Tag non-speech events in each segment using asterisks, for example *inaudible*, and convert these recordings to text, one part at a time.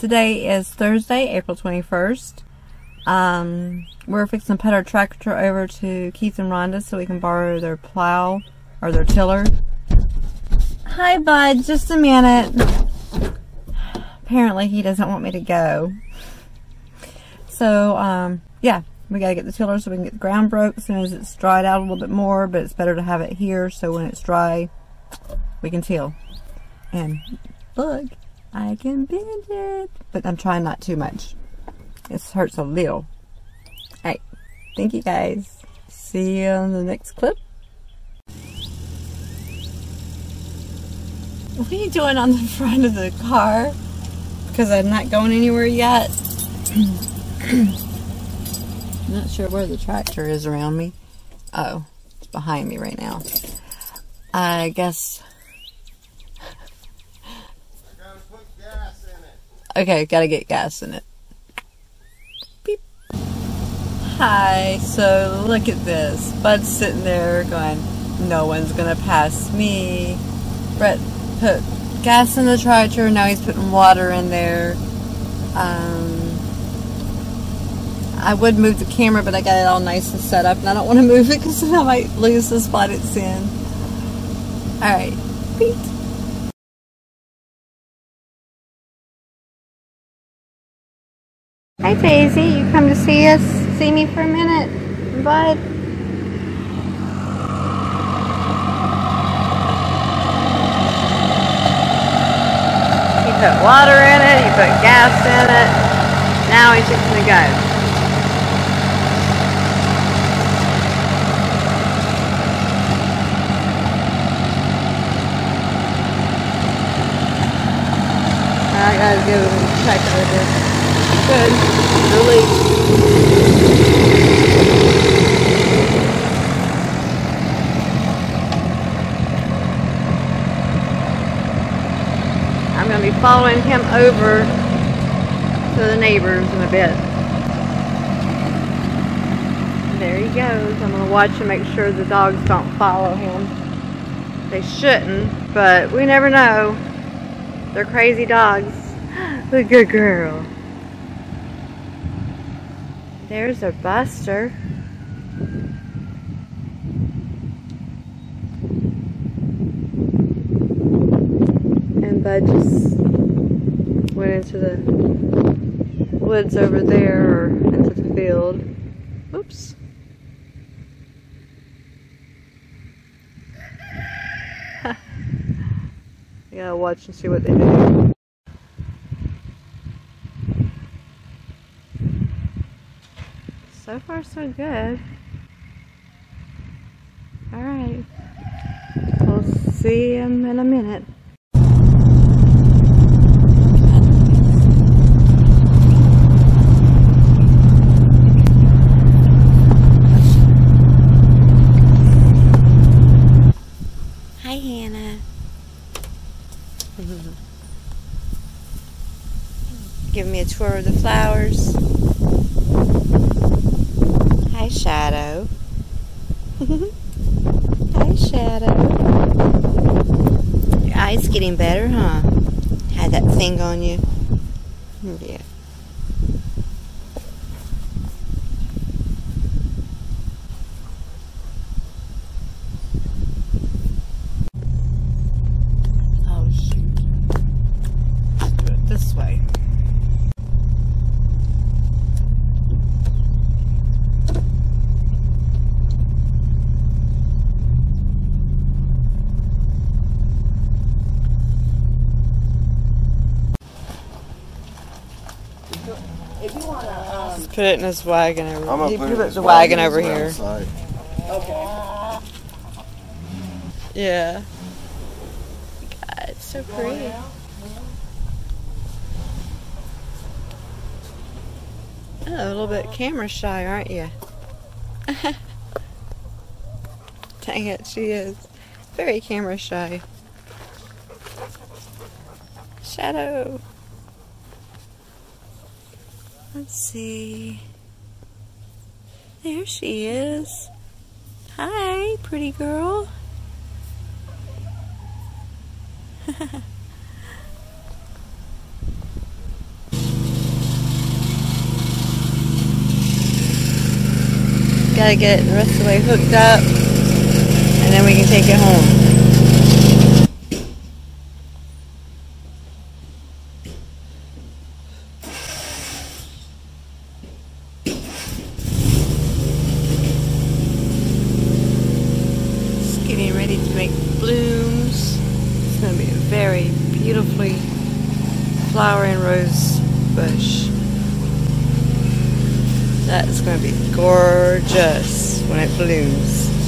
Today is Thursday, April 21st. Um, we're fixing to put our tractor over to Keith and Rhonda so we can borrow their plow or their tiller. Hi, bud. Just a minute. Apparently, he doesn't want me to go. So, um, yeah, we gotta get the tiller so we can get the ground broke as soon as it's dried out a little bit more, but it's better to have it here so when it's dry, we can till. And look, I can bend it, but I'm trying not too much. It hurts a little. Alright, thank you guys. See you on the next clip. What are you doing on the *laughs* front of the car? Because I'm not going anywhere yet. *clears throat* not sure where the tractor is around me. Oh, it's behind me right now. I guess. Okay, gotta get gas in it. Beep. Hi, so look at this. Bud's sitting there going, no one's gonna pass me. Brett put gas in the tractor, now he's putting water in there. Um, I would move the camera, but I got it all nice and set up, and I don't want to move it because then I might lose the spot it's in. Alright. Hi Daisy, you come to see us, see me for a minute, bud? You put water in it, you put gas in it, now he's just gonna go. I gotta go check with it. Good. I'm going to be following him over to the neighbors in a bit. There he goes. I'm going to watch and make sure the dogs don't follow him. They shouldn't, but we never know. They're crazy dogs. *gasps* The good girl. There's a buster. And Bud just went into the woods over there or into the field. Oops. *laughs* gotta watch and see what they do. So far, so good. Alright. We'll see him in a minute. Hi, Hannah. Give me a tour of the flowers. Hi, Shadow. Hi, Shadow. Your eyes getting better, huh? That thing on you. Yeah. Oh, shoot. Do it this way. Put it in his wagon over he put, put it in the wagon wagon over here. so- Yeah. God, it's so pretty. Oh, a little bit camera shy, aren't you? *laughs* Dang it, she is. Very camera shy. Shadow. Let's see. There she is. Hi, pretty girl. *laughs* Gotta get the rest of the way hooked up, and then we can take it home. It's getting ready to make blooms. It's gonna be a very beautifully flowering rose bush. That is going to be gorgeous when it blooms.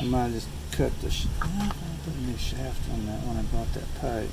I might just cut the. I put a new shaft on that when I bought that pipe.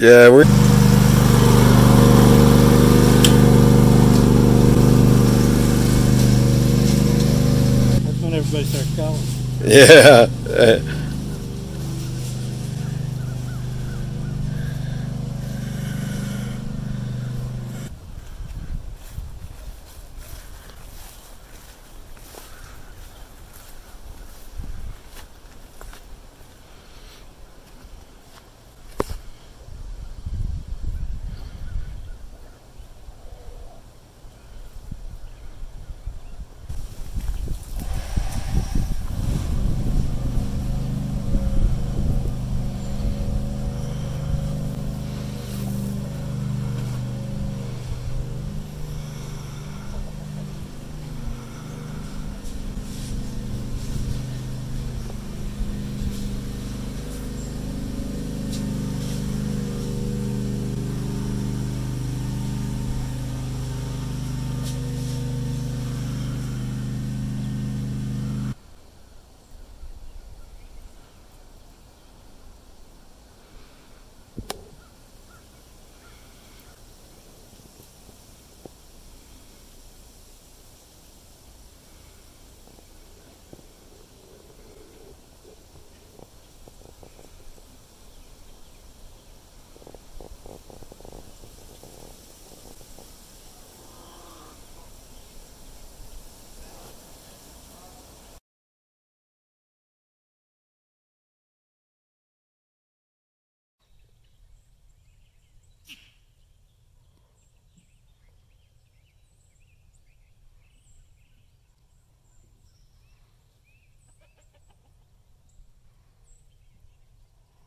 Yeah, we're. That's when everybody starts calling. Yeah. *laughs*